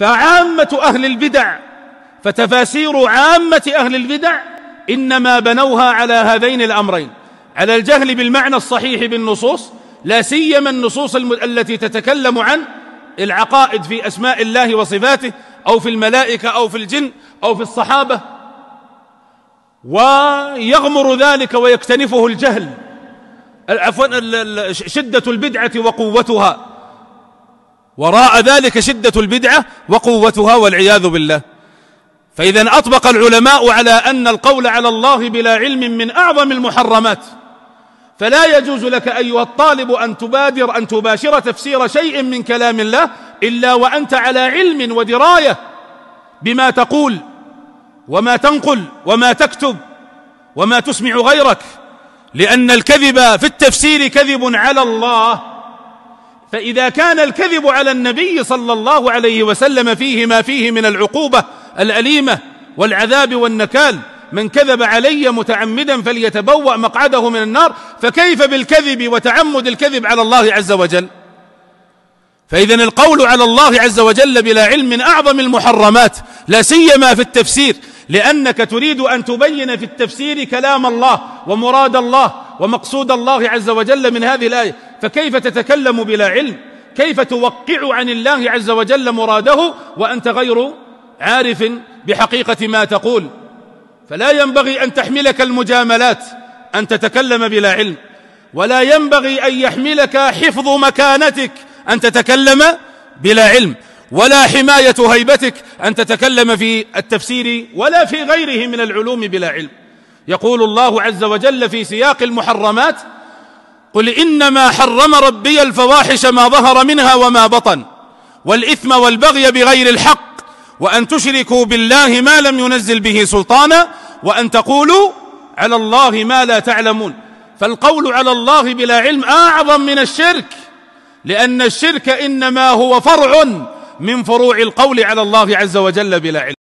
فعامة أهل البدع فتفاسير عامة أهل البدع إنما بنوها على هذين الأمرين. على الجهل بالمعنى الصحيح بالنصوص لا سيما النصوص التي تتكلم عن العقائد في أسماء الله وصفاته أو في الملائكة أو في الجن أو في الصحابة. ويغمر ذلك ويكتنفه الجهل عفوا شدة البدعة وقوتها. وراء ذلك شدة البدعة وقوتها والعياذ بالله. فإذا أطبق العلماء على أن القول على الله بلا علم من أعظم المحرمات. فلا يجوز لك أيها الطالب أن تبادر أن تباشر تفسير شيء من كلام الله إلا وأنت على علم ودراية بما تقول وما تنقل وما تكتب وما تسمع غيرك. لأن الكذب في التفسير كذب على الله. فإذا كان الكذب على النبي صلى الله عليه وسلم فيه ما فيه من العقوبة الأليمة والعذاب والنكال من كذب علي متعمدا فليتبوأ مقعده من النار فكيف بالكذب وتعمد الكذب على الله عز وجل؟ فإذا القول على الله عز وجل بلا علم من أعظم المحرمات لا سيما في التفسير لأنك تريد أن تبين في التفسير كلام الله ومراد الله ومقصود الله عز وجل من هذه الآية. فكيف تتكلم بلا علم؟ كيف توقع عن الله عز وجل مراده وأنت غير عارف بحقيقة ما تقول؟ فلا ينبغي أن تحملك المجاملات أن تتكلم بلا علم. ولا ينبغي أن يحملك حفظ مكانتك أن تتكلم بلا علم. ولا حماية هيبتك أن تتكلم في التفسير ولا في غيره من العلوم بلا علم. يقول الله عز وجل في سياق المحرمات قل إنما حرم ربي الفواحش ما ظهر منها وما بطن والإثم والبغي بغير الحق وأن تشركوا بالله ما لم ينزل به سلطانا وأن تقولوا على الله ما لا تعلمون. فالقول على الله بلا علم أعظم من الشرك لأن الشرك إنما هو فرع من فروع القول على الله عز وجل بلا علم.